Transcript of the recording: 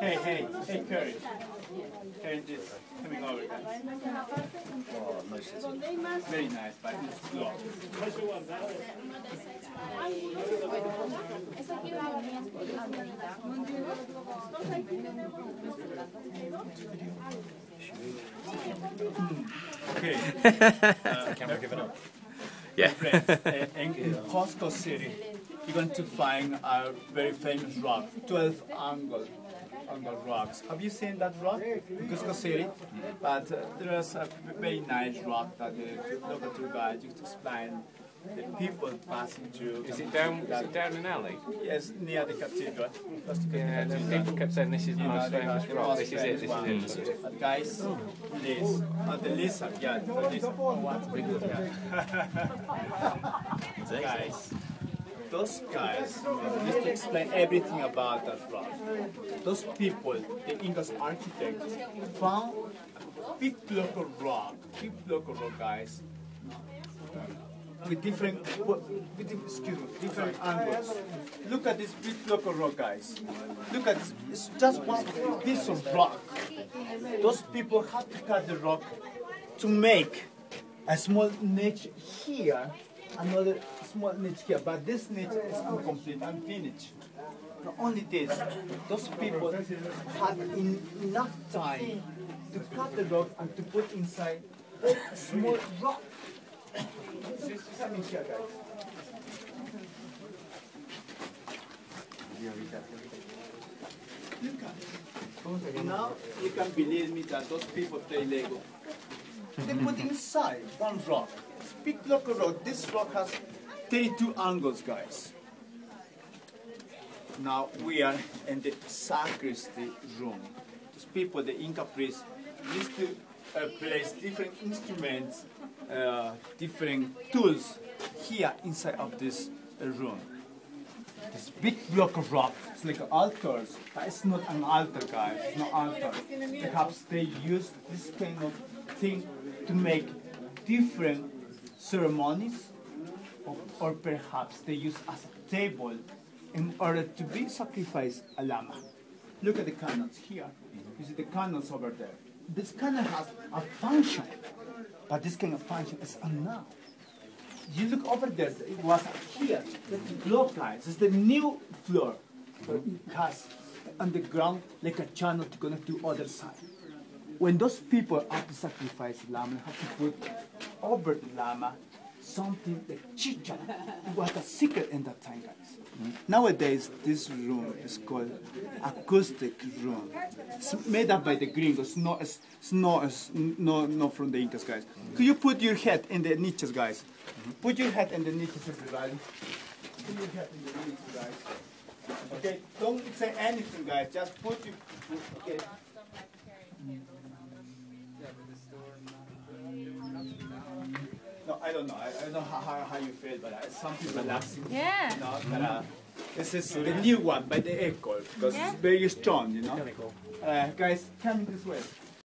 Hey, hey, hey, Curry. Curry, this coming over, guys. Very nice, but it's slow. Okay. Uh, Camera giving up. Yeah. in, in Cusco City, you're going to find a very famous rock, 12 angle, angle rocks. Have you seen that rock in Cusco City? But uh, there's a very nice rock that the local tour guide used to explain the people passing through. Is it down? Is it down an alley? Yes, near the cathedral. Close to the Yeah, and cathedral. people kept saying this is the most famous the rock. most This is it. This one. is it. But guys, please, uh, the lizard, yeah, the lizard. Yeah. guys, those guys used to explain everything about that rock. Those people, the Incas architects, found a big block of rock, big block of rock, guys, with different, with, excuse me, different angles. Look at this big block of rock, guys. Look at this, it's just one piece of rock. Those people had to cut the rock to make a small niche here, another small niche here, but this niche is incomplete, and unfinished. Not only this, those people had in, enough time to cut the rock and to put inside a small rock. In here, guys. Now you can believe me that those people play Lego. They put inside one rock. Big block of rock. This rock has 32 angles, guys. Now we are in the sacristy room. These people, the Inca priests, used to uh, place different instruments, uh, different tools here inside of this uh, room. This big block of rock, it's like altars, but it's not an altar, guys. It's not altar. Perhaps they use this kind of thing to make different ceremonies, or, perhaps they use as a table in order to be sacrificed a llama. Look at the cannons here. You see the cannons over there. This cannon has a function, but this kind of function is unknown. You look over there, it was here. That's block guys. It's the new floor. So it has underground like a channel to connect to other side. When those people have to sacrifice llama, have to put over the llama something like chicha. Was a secret in that time, guys. Nowadays, this room is called acoustic room. It's made up by the gringos. No, it's, it's no, it's no, no from the Incas, guys. Could you put your head in the niches, guys? Put your head in the niches, everybody. Put your head in the niches, guys. Okay, don't say anything, guys. Just put your. Okay. I don't know. I, I don't know how, how, how you feel, but uh, it's something relaxing. Yeah. You know, but, uh, this is the new one by the Echo because Yeah. it's very strong, you know. Kind of cool. Uh, guys, come this way.